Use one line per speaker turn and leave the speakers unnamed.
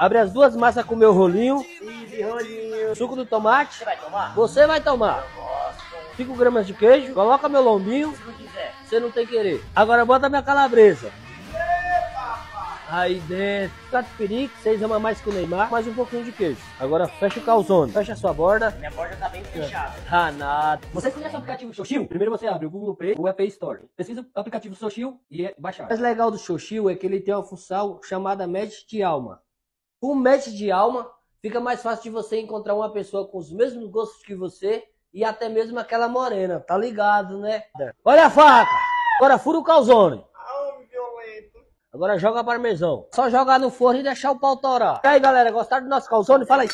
Abre as duas massas com o meu rolinho.
Ih, rolinho.
Suco do tomate.
Você vai tomar?
Você vai tomar. 5 gramas de queijo. Coloca meu lombinho.
Se não quiser.
Você não tem querer. Agora bota minha calabresa. Aí dentro, catupiry, que vocês amam mais que o Neymar, mais um pouquinho de queijo. Agora fecha o calzone, fecha a sua borda.
Minha borda tá bem fechada.
Ah, nada. Você conhece o aplicativo Xoxil? Primeiro você abre o Google Play ou a Play Store. Pesquisa o aplicativo Xoxil e é baixar. O mais legal do Xoxil é que ele tem uma função chamada Match de Alma. Com o Match de Alma, fica mais fácil de você encontrar uma pessoa com os mesmos gostos que você e até mesmo aquela morena. Tá ligado, né? Olha a faca! Agora fura o calzone. Agora joga parmesão. Só jogar no forno e deixar o pau torar. E aí, galera, gostaram do nosso calzone? Fala aí.